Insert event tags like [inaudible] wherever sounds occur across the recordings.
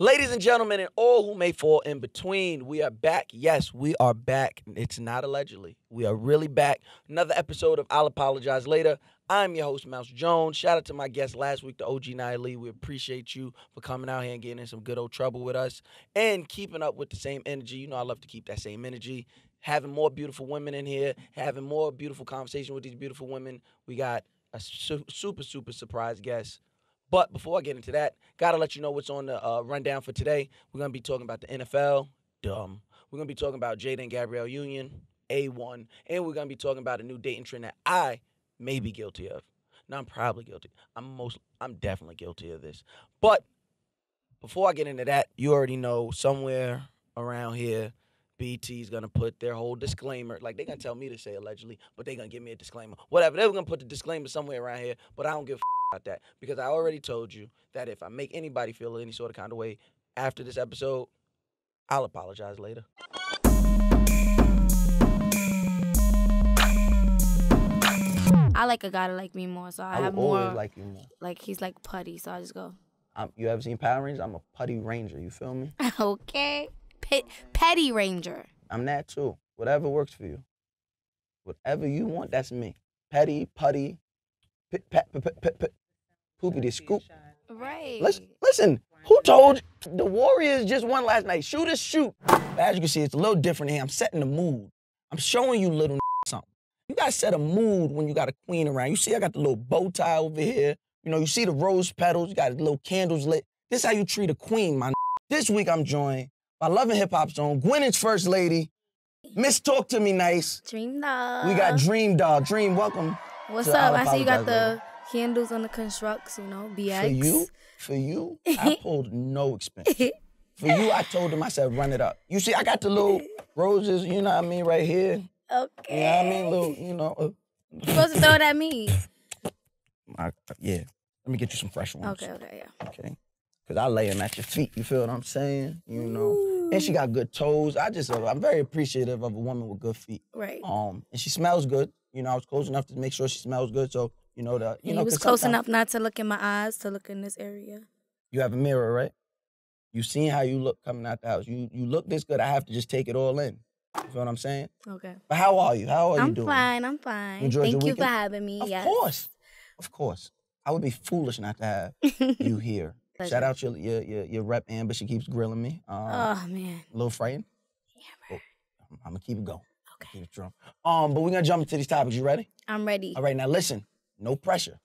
Ladies and gentlemen, and all who may fall in between, we are back. Yes, we are back. It's not allegedly. We are really back. Another episode of I'll Apologize Later. I'm your host, Mouse Jones. Shout out to my guest last week, the OG Nia Lee. We appreciate you for coming out here and getting in some good old trouble with us and keeping up with the same energy. You know, I love to keep that same energy. Having more beautiful women in here, having more beautiful conversation with these beautiful women. We got a su- super, super surprise guest. But before I get into that, gotta let you know what's on the uh, rundown for today. We're gonna be talking about the NFL, dumb. We're gonna be talking about Jada and Gabrielle Union, A1, and we're gonna be talking about a new dating trend that I may be guilty of. Now I'm probably guilty. I'm most I'm definitely guilty of this. But before I get into that, you already know somewhere around here, BET is gonna put their whole disclaimer. Like they're gonna tell me to say allegedly, but they're gonna give me a disclaimer. Whatever. They're gonna put the disclaimer somewhere around here, but I don't give a about that because I already told you that if I make anybody feel any sort of kind of way after this episode, I'll apologize later. I like a guy to like me more, so I, I have more. like you more. like he's like putty, so I just go. I'm, you ever seen Power Rangers? I'm a putty ranger. You feel me? [laughs] okay, Pet, petty ranger. I'm that too. Whatever works for you. Whatever you want, that's me. Petty, putty, pit, pit, pit, poopity scoop. Right. Listen, listen. Who told you? the Warriors just won last night? Shoot shoot. As you can see, it's a little different here. I'm setting the mood. I'm showing you little [laughs] something. You gotta set a mood when you got a queen around. You see, I got the little bow tie over here. You know, you see the rose petals. You got the little candles lit. This how you treat a queen, my. [laughs] This week I'm joined by Love and Hip Hop Zone, Gwyneth's first lady, Miss Talk to Me Nice. Dream Doll. We got Dream Doll. Dream, welcome. What's up? I'll see you got the candles on the constructs. You know, BX. For you, for you, I [laughs] pulled no expense. For you, I told them, I said, run it up. You see, I got the little roses, you know what I mean, right here. okay. You know what I mean? Little, you know. Uh, You supposed to throw it at me. I, yeah. Let me get you some fresh ones. Okay. Okay. Yeah. Okay. Because I lay them at your feet. You feel what I'm saying? You know. Ooh. And she got good toes. I just, uh, I'm very appreciative of a woman with good feet. Right. Um, and she smells good. You know, I was close enough to make sure she smells good. So, you know, the, you he know, was close enough not to look in my eyes, to look in this area. You have a mirror, right? You seen how you look coming out the house. You you look this good. I have to just take it all in. You feel what I'm saying? Okay. But how are you? How are you doing? I'm fine. I'm fine. enjoyed Thank you for having me. Of yes. course, of course. I would be foolish not to have you [laughs] here. Pleasure. Shout out your your your, your rep Amber. She keeps grilling me. Um, Oh man. a little frightened. Amber. I'm, I'm gonna keep it going. Okay. Keep it strong. Um, but we're gonna jump into these topics. You ready? I'm ready. All right, now listen. No pressure.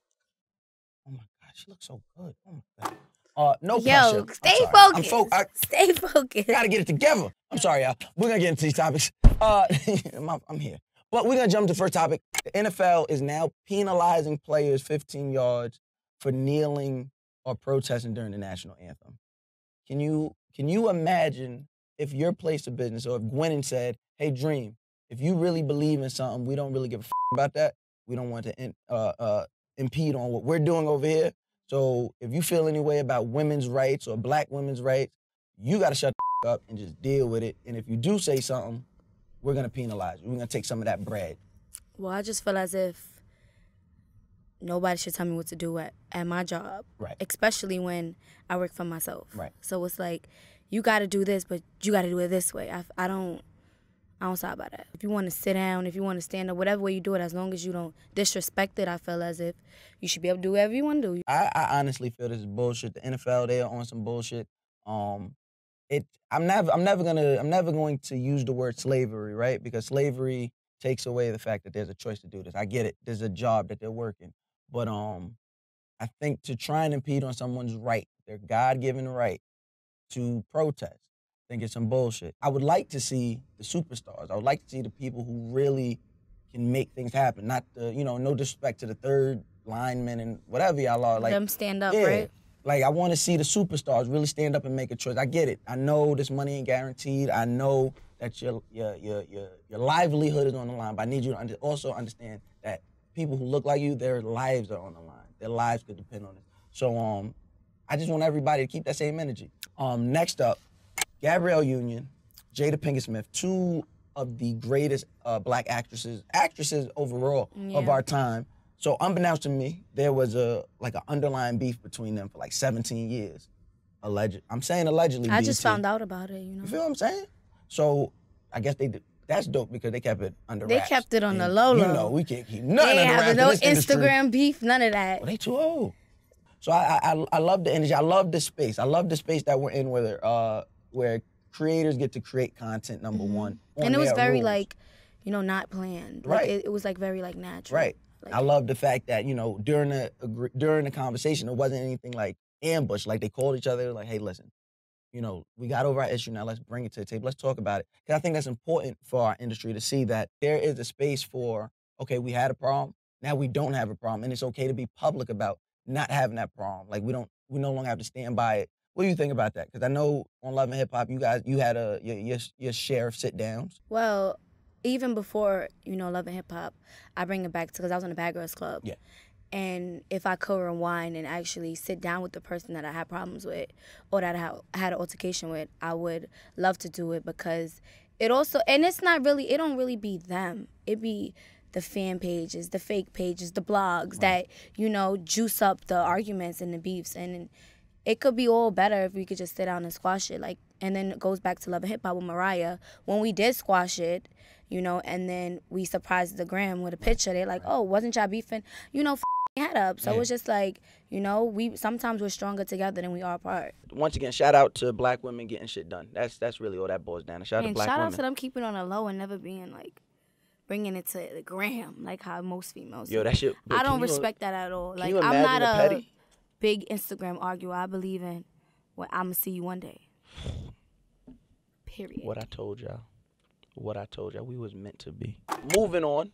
Oh my God, she looks so good. Oh my God. Uh, no Yo, pressure. I'm stay. I'm focused. fo- I, Stay [laughs] focused. gotta get it together. I'm sorry, y'all. We're gonna get into these topics. Uh, [laughs] I'm, I'm here. But we're gonna jump to the first topic. The NFL is now penalizing players 15 yards for kneeling or protesting during the national anthem. Can you can you imagine if your place of business or if Gwennon said, "Hey, Dream, if you really believe in something, we don't really give a f- about that. We don't want to in, uh, uh, impede on what we're doing over here. So if you feel any way about women's rights or black women's rights, you got to shut the up and just deal with it. And if you do say something, we're gonna penalize you. We're gonna take some of that bread. Well, I just feel as if nobody should tell me what to do at, at my job. Right. Especially when I work for myself. Right. So it's like, you got to do this, but you got to do it this way. I, I don't. I don't stop by that. If you want to sit down, if you want to stand up, whatever way you do it, as long as you don't disrespect it, I feel as if you should be able to do whatever you want to do. I, I honestly feel this is bullshit. The NFL they are on some bullshit. Um, it I'm never I'm never gonna I'm never going to use the word slavery, right? Because slavery takes away the fact that there's a choice to do this. I get it. There's a job that they're working, but um, I think to try and impede on someone's right, their God given right to protest, I think it's some bullshit. I would like to see the superstars. I would like to see the people who really can make things happen. Not the you know no disrespect to the third linemen and whatever y'all are like. Them stand up, Yeah. right? Like I want to see the superstars really stand up and make a choice. I get it. I know this money ain't guaranteed. I know that your your your your, your livelihood is on the line. But I need you to under, also understand that people who look like you, their lives are on the line. Their lives could depend on it. So um, I just want everybody to keep that same energy. Um, next up, Gabrielle Union, Jada Pinkett Smith, two of the greatest uh, black actresses, actresses overall of our time. So unbeknownst to me, there was a like an underlying beef between them for like 17 years. alleged. I'm saying allegedly. I just found out about it. You know, You feel what I'm saying? So I guess they did. That's dope because they kept it under They wraps. kept it on the And low You low. know, we can't keep they under wraps having in no this industry. Instagram beef, none of that. Well, they too old. So I, I I love the energy. I love the space. I love the space that we're in where uh where creators get to create content. Number one, on Mm-hmm. and it was very rules. like, you know, not planned. Right. Like it, it was like very like natural. right. Like, I love the fact that you know during the during the conversation it wasn't anything like ambush. Like they called each other like, hey, listen, you know, we got over our issue now. Let's bring it to the table. Let's talk about it. Because I think that's important for our industry to see that there is a space for okay, we had a problem. Now we don't have a problem, and it's okay to be public about not having that problem. Like we don't, we no longer have to stand by it. What do you think about that? Because I know on Love and Hip Hop, you guys, you had a your your, your share of sit downs. Well, even before you know Love and Hip Hop, I bring it back to because I was in the Bad Girls Club. Yeah. And if I could rewind and actually sit down with the person that I had problems with, or that I had, an altercation with, I would love to do it because it also and it's not really it don't really be them. It be the fan pages, the fake pages, the blogs that you know juice up the arguments and the beefs and it could be all better if we could just sit down and squash it. Like, and then it goes back to Love and Hip Hop with Mariah. When we did squash it, you know, and then we surprised the gram with a picture. They're like, "Oh, wasn't y'all beefing?" You know, f- head up. So Yeah. it's just like, you know, we sometimes we're stronger together than we are apart. Once again, shout out to black women getting shit done. That's that's really all that boils down. to. Shout out to and black shout out women. to them keeping on a low and never being like bringing it to the gram like how most females. Yo, do. that shit. I don't you- respect that at all. can Like you I'm not a petty? Big Instagram arguer. I believe in what I'm gonna see you one day. Period. What I told y'all. What I told y'all. We was meant to be. Moving on.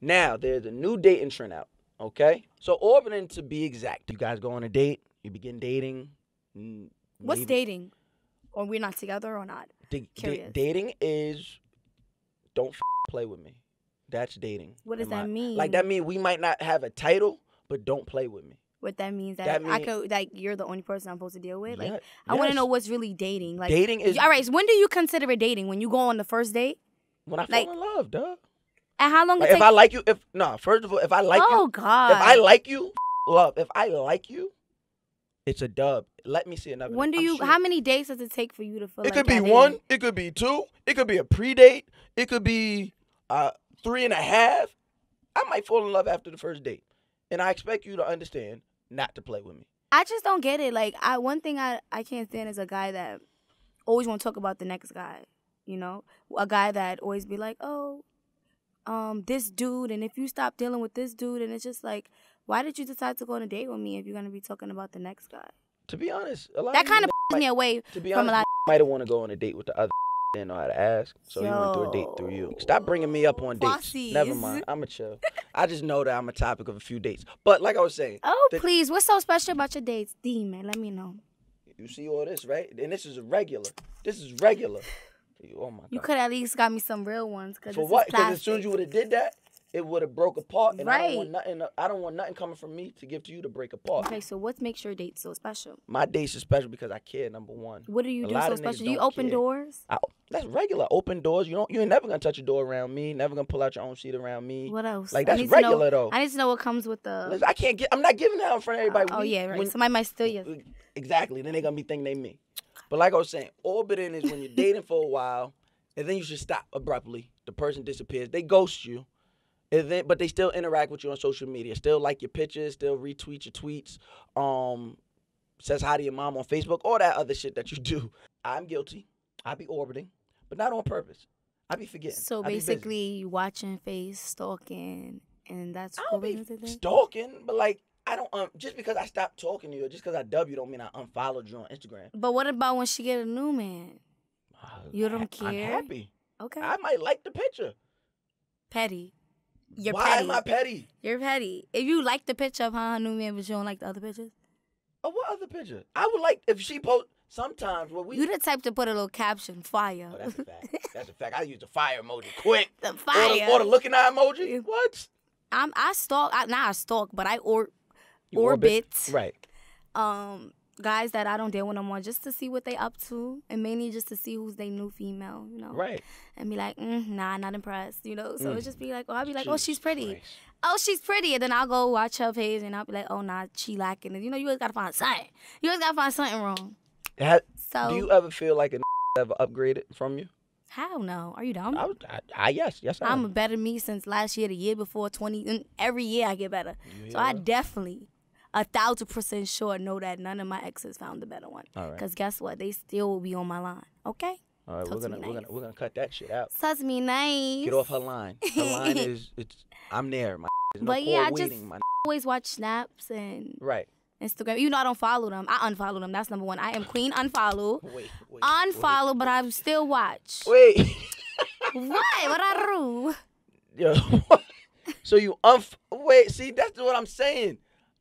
Now there's a new dating trend out. Okay. So orbiting to be exact. You guys go on a date. You begin dating. mm, What's dating? Or we're not together or not? da- Curious. dating is don't f- play with me. That's dating. What does in that my- mean? Like that mean we might not have a title, but don't play with me. What that means that, That I could like you're the only person I'm supposed to deal with. Like Yeah, I want to know what's really dating. Like dating is all right. So when do you consider it dating? When you go on the first date? when I like- fall in love, duh. And how long Like it if take? I like you, if no, first of all, if I like oh you, God. if I like you, [laughs] love. If I like you, it's a dub. Let me see another. when do I'm you? sure- How many days does it take for you to feel? It like could be dating? one. It could be two. It could be a pre-date. It could be uh three and a half. I might fall in love after the first date, and I expect you to understand not to play with me. I just don't get it. Like I one thing I I can't stand is a guy that always want to talk about the next guy. You know, a guy that always be like, oh, um, this dude, and if you stop dealing with this dude, and it's just like, why did you decide to go on a date with me if you're gonna be talking about the next guy? To be honest, a lot That of kind you of me away To be from a honest, lot. might have want to go on a date with the other. Didn't know how to ask, so he went through a date through you. Stop bringing me up on dates. Never mind. I'm a chill. [laughs] I just know that I'm a topic of a few dates. But like I was saying, Oh the- please, what's so special about your dates, D man? Let me know. you see all this, right? And this is a regular. This is regular. Oh my god. You could at least got me some real ones. Cause For what? Because as soon as you would have did that, it would have broke apart, and I don't want Right. nothing. I don't want nothing coming from me to give to you to break apart. Okay, so what makes your date so special? My dates are special because I care. Number one. What do you A do so special? Do you open care. doors? I, that's regular. Open doors. You don't. You ain't never gonna touch a door around me. Never gonna pull out your own seat around me. What else? Like that's to know- regular though. I need to know what comes with the. Listen, I can't get. I'm not giving that in front of everybody. oh We- yeah, right. when- Somebody might steal you. Exactly. Then they gonna be thinking they me. But like I was saying, orbiting is when you're dating for a while, and then you should stop abruptly. The person disappears. They ghost you, and then but they still interact with you on social media. Still like your pictures. Still retweet your tweets. Um, says hi to your mom on Facebook. All that other shit that you do. I'm guilty. I be orbiting, but not on purpose. I be forgetting. So I be basically, you watching face, stalking, and that's I don't what be we're gonna do. stalking, but like I don't. Um, just because I stopped talking to you, just because I dub you, don't mean I unfollowed you on Instagram. But what about when she get a new man? You don't I'm care? happy. Okay, I might like the picture. petty. You're Why petty. am I petty? You're petty. If you like the picture of her new man, but you don't like the other pictures, Oh, what other picture? I would like if she post. Sometimes what we. you the type to put a little caption, fire. Oh, that's a fact. That's a fact. I use the fire emoji quick. [laughs] the Or the, fire. or the looking eye emoji. What? I'm I stalk. I, not I stalk, but I or You orbit. Right. um guys that I don't deal with no more just to see what they up to and mainly just to see who's they new female, you know. Right. And be like, mm, nah, not impressed, you know. So Mm. it just be like, oh, I'll be like, oh, she's pretty. Christ. Oh, she's pretty. And then I'll go watch her page and I'll be like, oh, nah, she lacking. And you know, you always gotta find something. You always gotta find something wrong. Ha- So do you ever feel like a [laughs] ever upgraded from you? hell no. Are you dumb? I, I, I yes, yes, I I'm a better me since last year, the year before, 20. and Every year I get better. You So I definitely, a thousand percent sure know that none of my exes found the better one. All right. Because guess what? They still will be on my line. Okay? All right, talk we're gonna me we're gonna we're gonna cut that shit out. Touch me nice. Get off her line. [laughs] Her line is it's I'm there. My [laughs] But yeah, I just- always watch snaps and right. Instagram. Even though I don't follow them, I unfollow them. That's number one. I am queen unfollow. Wait, wait. Unfollow, but I still watch. Wait. [laughs] Why? What I do? Yo. so you unf wait, see that's what I'm saying.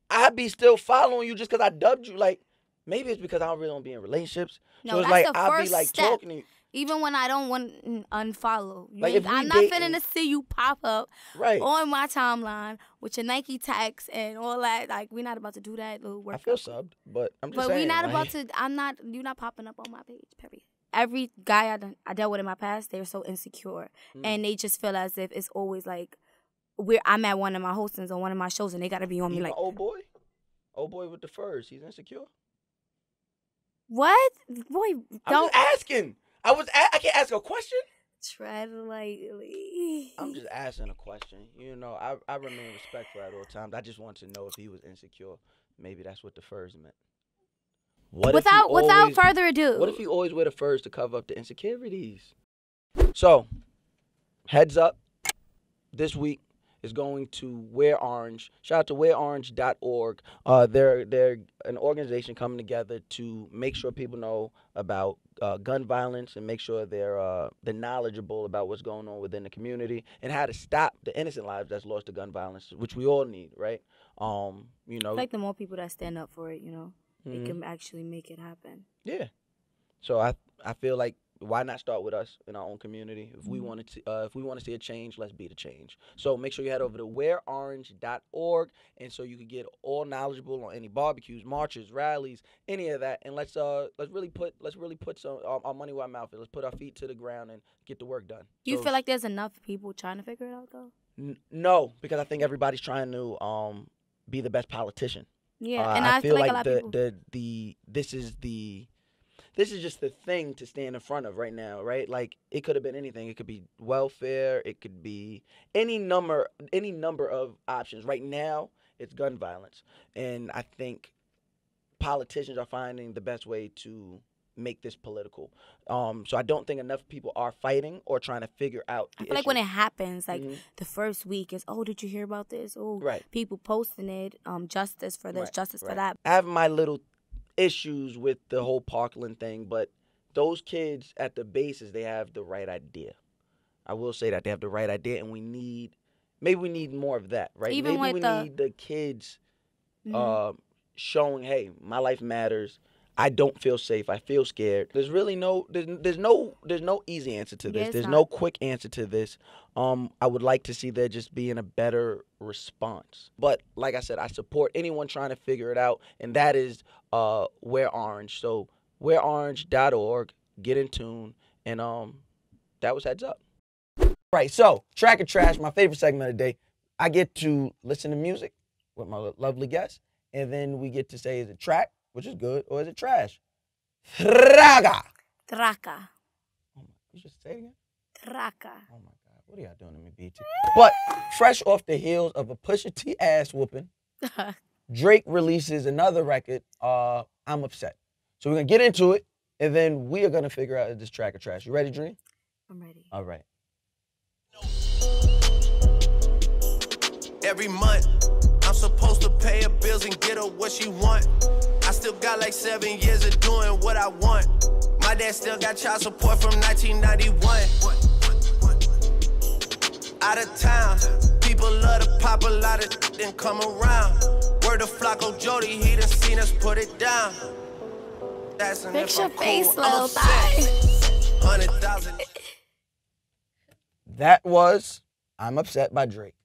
I be still following you just because I dubbed you. Like maybe it's because I don't really want to be in relationships. No, so it's that's like the I'll be first like step. talking to you. Even when I don't want to unfollow, you Like, if I'm not dating- finna to see you pop up Right. on my timeline with your Nike tags and all that. Like we're not about to do that little work. I feel subbed, but I'm just But saying. we not like, about to. I'm not. You're not popping up on my page. Period. Every guy I done, I dealt with in my past, they're so insecure, Mm. and they just feel as if it's always like, we're. I'm at one of my hostings on one of my shows, and they gotta be on me like, old boy, old boy with the furs, he's insecure. what? Boy, I'm don't just asking. I was. A- I can't ask a question. tread lightly. I'm just asking a question. You know, I I remain respectful at all times. I just want to know if he was insecure. Maybe that's what the furs meant. What if he without without further ado. What if he always wear the furs to cover up the insecurities? So, heads up, this week is going to Wear Orange. Shout out to wearorange.org. Uh, they're they're an organization coming together to make sure people know about uh, gun violence and make sure they're uh, they're knowledgeable about what's going on within the community and how to stop the innocent lives that's lost to gun violence, which we all need, right? Um, you know, I like the more people that stand up for it, you know, mhm. they can actually make it happen. Yeah. So I I feel like why not start with us in our own community? If we Mhm. wanted to uh, if we want to see a change, let's be the change. So make sure you head over to wearorange.org and so you can get all knowledgeable on any barbecues, marches, rallies, any of that. And let's uh let's really put let's really put some our, our money where our mouth is. Let's put our feet to the ground and get the work done. Do you So feel like there's enough people trying to figure it out though? N- no, because I think everybody's trying to um be the best politician. Yeah, Uh, and I, feel, like, a lot the, of people. the the this is the this is just the thing to stand in front of right now, right? Like it could have been anything. It could be welfare. It could be any number any number of options. Right now, it's gun violence, and I think politicians are finding the best way to make this political. Um, so I don't think enough people are fighting or trying to figure out. I feel like when it happens, like Mhm. the first week is, oh, did you hear about this? Oh, right. people posting it, um, justice for this, Right, justice for that. I have my little issues with the whole Parkland thing, but those kids at the bases, they have the right idea. I will say that they have the right idea, and we need maybe we need more of that, right? Even maybe we the- need the kids Mhm. uh, showing, hey, my life matters. I don't feel safe. I feel scared. There's really no there's there's no there's no easy answer to this. it's there's not. no quick answer to this. Um I would like to see there just being a better response. But like I said, I support anyone trying to figure it out and that is uh Wear Orange. So wearorange.org, get in tune and um that was heads up. Right. So, track or trash, my favorite segment of the day. I get to listen to music with my lovely guests and then we get to say is it track, which is good, or is it trash? Traga. Traca. Oh my, you just say it again? Traca. Oh my God, what are y'all doing to me, BET? But fresh off the heels of a Pusha T ass whooping, [laughs] Drake releases another record. Uh, I'm upset. So we're gonna get into it, and then we are gonna figure out if this track or trash. You ready, Dream? I'm ready. All right. Every month, I'm supposed to pay her bills and get her what she want. I still got like seven years of doing what I want. My dad still got child support from 1991. Out of town, people love to pop a lot of then come around. Word to Flacko Jodye, he done seen us put it down. That's an Fix your I'm face, cool, I'm little thigh. Hundred thousand. That was "I'm Upset" by Drake.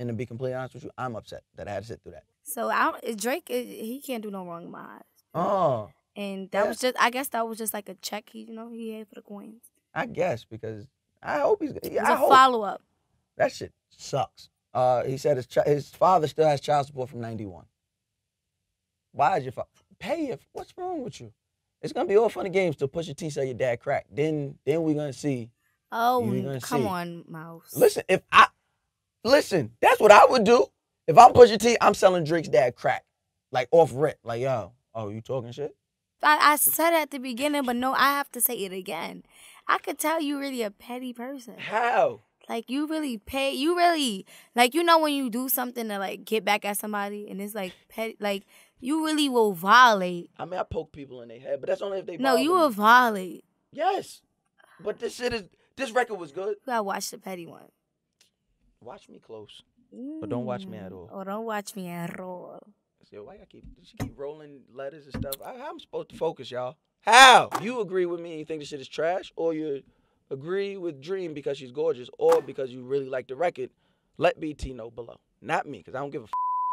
And to be completely honest with you, I'm upset that I had to sit through that. So I Drake, eh, he can't do no wrong in my eyes. Oh, And that Yeah. was just, I guess that was just like a check. He, you know, he had for the coins. I guess because I hope he's. It was I a hope. follow up. That shit sucks. Uh, he said his chi- his father still has child support from '91. Why is your father pay your? What's wrong with you? It's gonna be all funny games till Pusha T say your dad crack. Then then we gonna see. Oh, gonna come see. on, Mouse. Listen, if I listen, that's what I would do. If I'm Pusha T, I'm selling Drake's dad crack, like off rip. Like yo, oh you talking shit? I, I said at the beginning, but no, I have to say it again. I could tell you really a petty person. How? Like you really pay. You really like you know when you do something to like get back at somebody, and it's like petty. Like you really will violate. I mean, I poke people in their head, but that's only if they. No, you me. will violate. Yes, but this shit is. This record was good. You gotta watch the petty one. Watch me close. But don't watch me at mm. all. Oh, don't watch me at all. I said, why I keep she keep rolling letters and stuff? I, how I'm supposed to focus, y'all? How? You agree with me and you think this shit is trash, or you agree with Dream because she's gorgeous, or because you really like the record? Let BET know below. Not me, because I don't give a. F-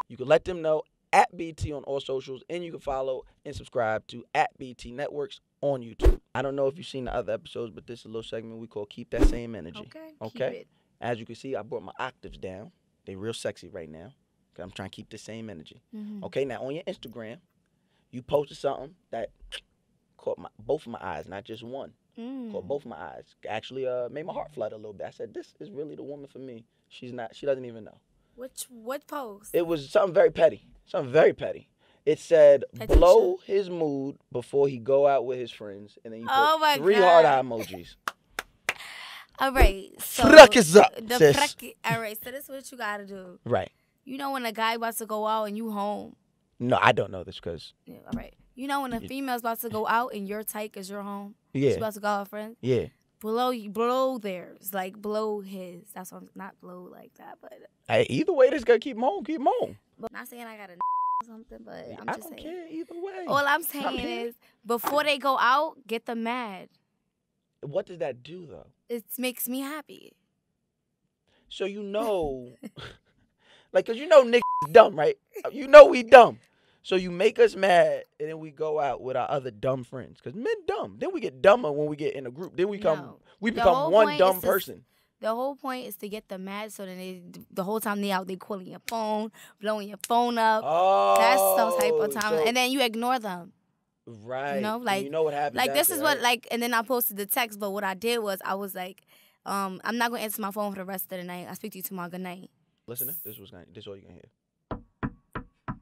you can let them know at BET on all socials, and you can follow and subscribe to at BET Networks on YouTube. I don't know if you've seen the other episodes, but this is a little segment we call "Keep That Same Energy." Okay. Okay. Keep it. As you can see, I brought my octaves down. They real sexy right now. I'm trying to keep the same energy. Mhm. Okay, now on your Instagram, you posted something that caught my both of my eyes, not just one. Mm. Caught both of my eyes. Actually, uh, made my heart flutter a little bit. I said, "This is really the woman for me." She's not. She doesn't even know. Which what post? It was something very petty. Something very petty. It said, Petty "Blow his mood before he go out with his friends," and then you put Oh three hard eye emojis. [laughs] All right. So Fruck is up, The sis. fruck- all right. So this is what you gotta do. Right. You know when a guy about to go out and you home. No, I don't know this because Yeah, all right. You know when a female's about to go out and you're tight because you're home. She's yeah, about to go out with friends. yeah. Blow blow theirs, like blow his. That's what I'm not blow like that, but, Hey, either way, this gonna keep him home. Keep him home. but not saying I got a or something, but I'm I just don't saying. care either way. All I'm saying is before they go out, get them mad. what does that do though? It makes me happy. So you know, [laughs] like, cause you know niggas dumb, right? Uh, you know we dumb. So you make us mad, and then we go out with our other dumb friends. Cause men dumb. Then we get dumber when we get in a group. Then we come, No. we become one dumb to- person. The whole point is to get them mad so that they the whole time they out they calling your phone, blowing your phone up. Oh, That's some type of time, so- and then you ignore them. Right. You know, and like- you know what happened. Like this after, is what right? like, and then I posted the text. But what I did was I was like, um, I'm not gonna answer my phone for the rest of the night. I speak to you tomorrow. Good night. Listener, this was gonna, this all you can hear.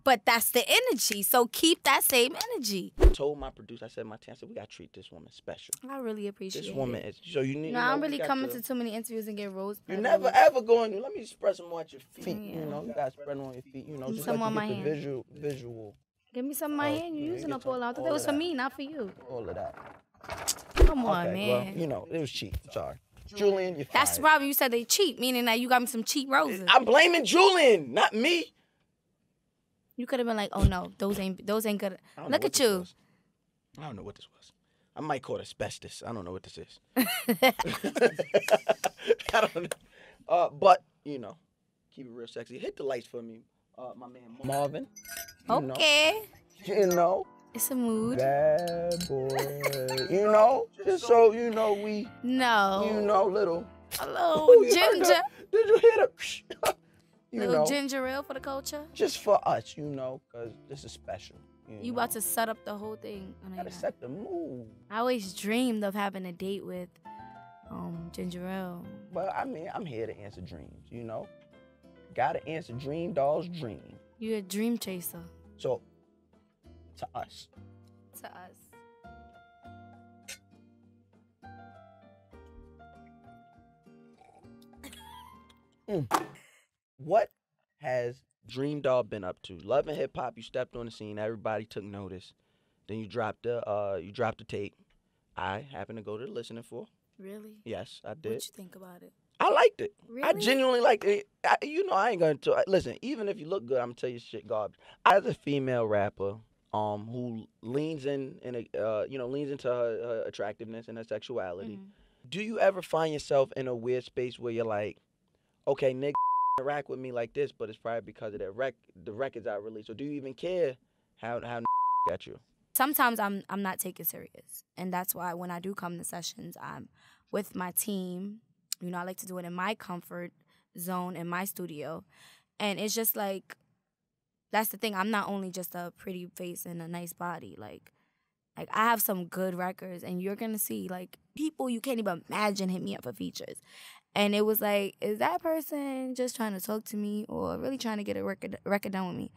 But that's the energy. So keep that same energy. I told my producer, I said, my team, I said, we gotta treat this woman special. I really appreciate This it. woman is. So you need. No, you know, I'm really coming to- to too many interviews and get rose. You petals. never ever going. Let me spread some more at your feet. You know, you gotta spread them on your feet. You know, Some just like on you my get hand. the visual, visual, Give me some of my Oh, hand. You're using up all out. I thought all that was for me, not for you. all of that. Come on, okay, man. well, you know, it was cheap. Sorry, Julian, you're That's fired. the problem. You said they cheap, meaning that you got me some cheap roses. I'm blaming Julian, not me. You could have been like, "Oh no, those ain't those ain't good." I don't know Look at you. was. I don't know what this was. I might call it asbestos. I don't know what this is. [laughs] [laughs] I don't know. Uh, but you know, keep it real sexy. Hit the lights for me, uh, my man Marvin. You know, Okay, you know, it's a mood. bad boy. you know, just so you know, we, No, you know, little. hello, Ooh, you heard ginger. Did you hear the? [laughs] you little know, ginger ale for the culture. just for us, you know, cause this is special. You, You know. about to set up the whole thing. Oh, no, gotta set the mood. I always dreamed of having a date with um ginger ale. Well, I mean, I'm here to answer dreams, you know. Gotta answer Dream Doll's dream. You're a dream chaser So, to us, to us. what has Dream Doll been up to? Love and hip hop, you stepped on the scene, everybody took notice. Then you dropped the uh you dropped the tape. I happened to go to the listening for. Really? Yes, I did. What you think about it? I liked it. I genuinely liked it. I, you know, I ain't gonna tell. Listen, even if you look good, I'm gonna tell you shit garbage. As a female rapper, um, who leans in and uh, you know, leans into her, her attractiveness and her sexuality, Mhm. do you ever find yourself in a weird space where you're like, okay, nigga, [laughs] rack with me like this, but it's probably because of the rec, the records I released, or do you even care how how [laughs] got you? sometimes I'm I'm not taken serious, and that's why when I do come to sessions, I'm with my team. You know, I like to do it in my comfort zone in my studio, and it's just like that's the thing. I'm not only just a pretty face and a nice body. Like Like I have some good records, and you're gonna see like people you can't even imagine hit me up for features. And it was like, is that person just trying to talk to me or really trying to get a record record done with me?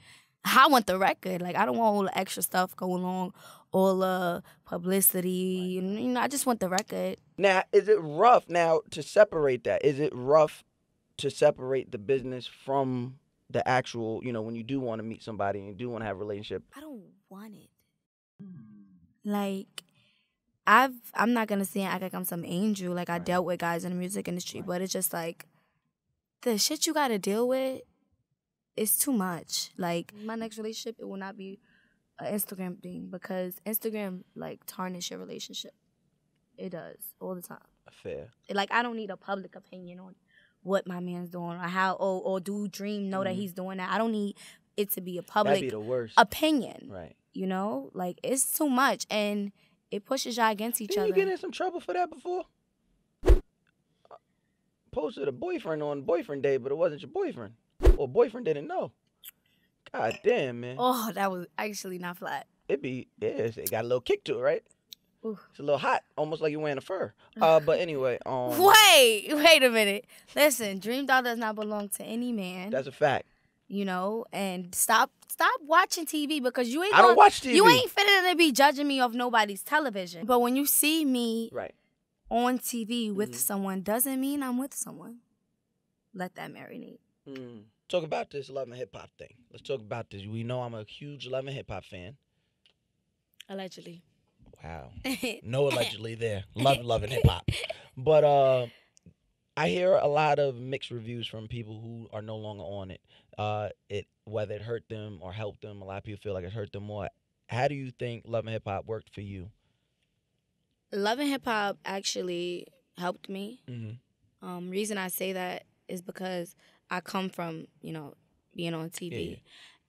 I want the record. Like I don't want all the extra stuff going on, all the publicity. You know, I just want the record. Now, is it rough now to separate that? Is it rough to separate the business from the actual, you know, when you do want to meet somebody and you do want to have a relationship? I don't want it. Like I've I'm not gonna say and act like I'm some angel. Like I dealt with guys in the music industry, but it's just like the shit you gotta deal with is too much. Like my next relationship, it will not be an Instagram thing because Instagram like tarnish your relationship. It does all the time. Fair. Like I don't need a public opinion on what my man's doing or how or, or do Dream know that mm-hmm. he's doing that. I don't need it to be a That'd public be the worst. opinion. right. You know, like it's too much, and it pushes y'all against each Didn't other. you get in some trouble for that before? Posted a boyfriend on boyfriend day, but it wasn't your boyfriend. Or boyfriend didn't know. God damn, man. oh, that was actually not flat. It be yeah, it got a little kick to it, right? Ooh. It's a little hot, almost like you're wearing a fur. [laughs] Uh, but anyway, um, Wait, wait a minute. Listen, Dream Doll does not belong to any man. that's a fact. you know, and stop stop watching TV because you ain't. I don't gonna- watch You TV. ain't finna to be judging me off nobody's television. But when you see me Right. on TV with Mhm. someone, doesn't mean I'm with someone. Let that marinate. Mm. Talk about this love and hip hop thing. Let's talk about this. We know I'm a huge love and hip hop fan. Allegedly. Wow. [laughs] No allegedly there. Love love and hip hop. [laughs] But uh I hear a lot of mixed reviews from people who are no longer on it. Uh it whether it hurt them or helped them. A lot of people feel like it hurt them more. How do you think love and hip hop worked for you? Love and hip hop actually helped me. Mm-hmm. Um, reason I say that is because I come from you know being on TV, yeah.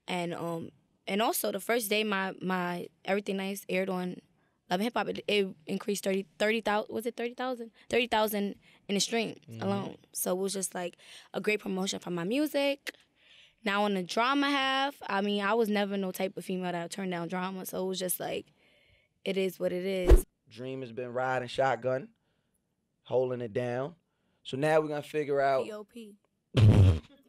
and um and also the first day my my everything nice aired on Love and Hip Hop, it, it increased 30 30,000 was it 30,000 30,000 in the stream Mhm. alone. So it was just like a great promotion for my music. Now on the drama half, I mean, I was never no type of female that turned down drama, so it was just like it is what it is. Dream has been riding shotgun, holding it down. So now we're gonna figure out P.O.P.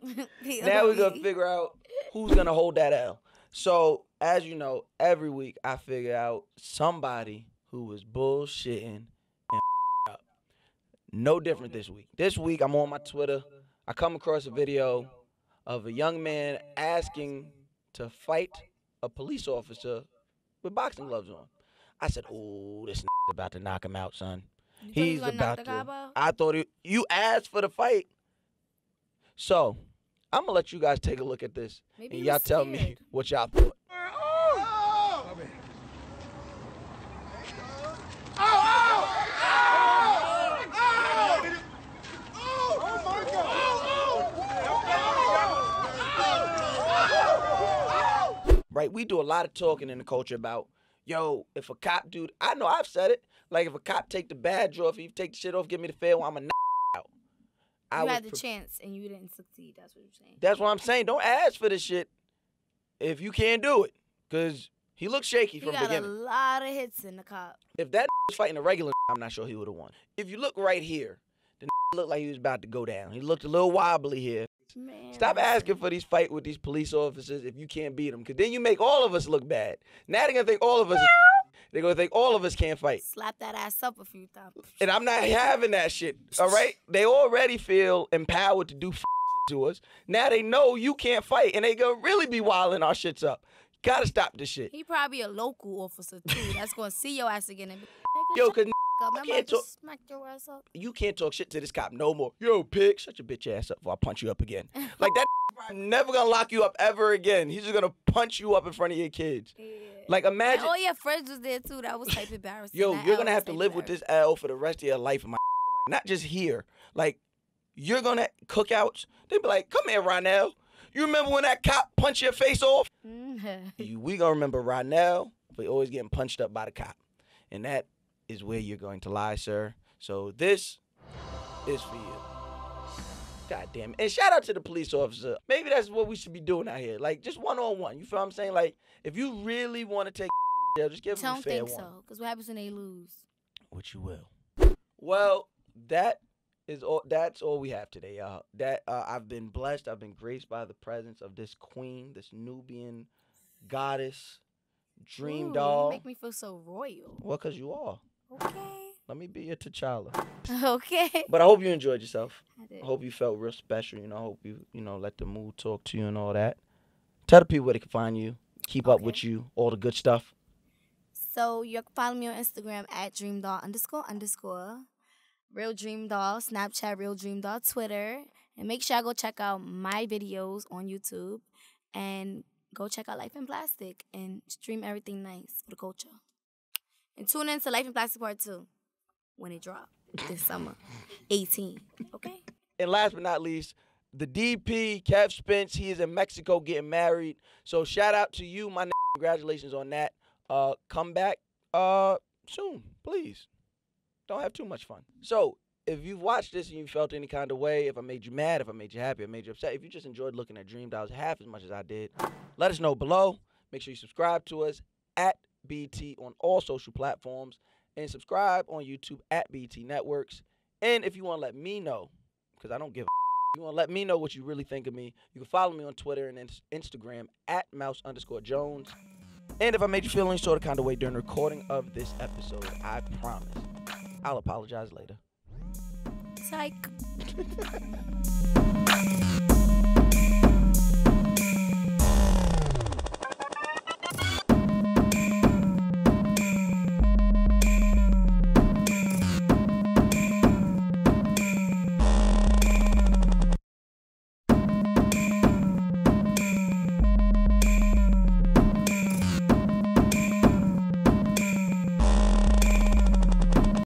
[laughs] now we're gonna figure out who's gonna hold that L. So as you know, every week I figure out somebody who was bullshitting and [laughs] up. No different this week. This week I'm on my Twitter. I come across a video of a young man asking to fight a police officer with boxing gloves on. I said, "Oh, this [laughs] is about to knock him out, son." He's about to. I thought it, you asked for the fight. So, I'm gonna let you guys take a look at this, Maybe and y'all tell me what y'all thought. Right? We do a lot of talking in the culture about, yo, if a cop dude, I know I've said it. Like if a cop take the badge off, if you take the shit off, give me the fair one, I'm a. I You had the pre- chance and you didn't succeed. That's what you're saying. That's what I'm saying. Don't ask for this shit if you can't do it, cause he looked shaky He from got a lot of hits in the cop. If that [laughs] was fighting a regular, [laughs] I'm not sure he would have won. If you look right here, the [laughs] looked like he was about to go down. He looked a little wobbly here. Man, Stop asking for these fight with these police officers if you can't beat them, cause then you make all of us look bad. Now they're gonna think all of us. They're gonna think all of us can't fight. Slap that ass up a few times. And I'm not having that shit. All right? They already feel empowered to do f- to us. Now they know you can't fight, and they gonna really be wilding our shits up. Gotta stop this shit. He probably a local officer too. That's gonna see your ass again and be, Yo, cause up. Remember I can't talk- smacked your ass up. you can't talk shit to this cop no more. Yo, pig, shut your bitch ass up or I'll punch you up again. [laughs] Like that I'm never gonna lock you up ever again. He's just gonna punch you up in front of your kids. Yeah. Like And imagine all your friends was there too. That was type embarrassing. Yo, That you're L gonna have to live with this. L for the rest of your life, my not just here. Like, you're gonna cookouts. They be like, "Come here, Ronell. You remember when that cop punched your face off? Mhm. We gonna remember Ronell for always getting punched up by the cop, and that is where you're going to lie, sir. So this is for you. God damn it. And shout out to the police officer. Maybe that's what we should be doing out here. Like just one on one. You feel what I'm saying? Like if you really want to take [laughs] Yeah, just give them a Don't think so. Because what happens when they lose? Which you will. Well, that is all. That's all we have today, y'all. That uh, I've been blessed. I've been graced by the presence of this queen, this Nubian goddess, dream Ooh, doll. You make me feel so royal. Well, cause you are. Okay. Let me be your T'Challa. [laughs] Okay. But I hope you enjoyed yourself. I did. I hope you felt real special. You know, I hope you, you know, let the mood talk to you and all that. Tell the people where they can find you, keep up with you, all the good stuff. So you can follow me on Instagram at dreamdoll underscore underscore. Real Dream Doll, Snapchat Real Dream Doll, Twitter. And make sure I go check out my videos on YouTube and go check out Life in Plastic and stream everything nice for the culture. And tune in to Life in Plastic Part 2 when it dropped this summer. 18. Okay? And last but not least, the DP, Kev Spence, he is in Mexico getting married. So shout out to you, my congratulations on that. Uh, come back uh soon, please. Don't have too much fun. So if you've watched this and you felt any kind of way, if I made you mad, if I made you happy, if I made you upset, if you just enjoyed looking at Dream Dolls half as much as I did, let us know below. Make sure you subscribe to us at BET on all social platforms and subscribe on YouTube at BET Networks. And if you want to let me know, because I don't give a you want to let me know what you really think of me, you can follow me on Twitter and Instagram at mouse underscore Jones. And if I made you feel any sort of kind of way during the recording of this episode, I promise I'll apologize later. Psych. [laughs]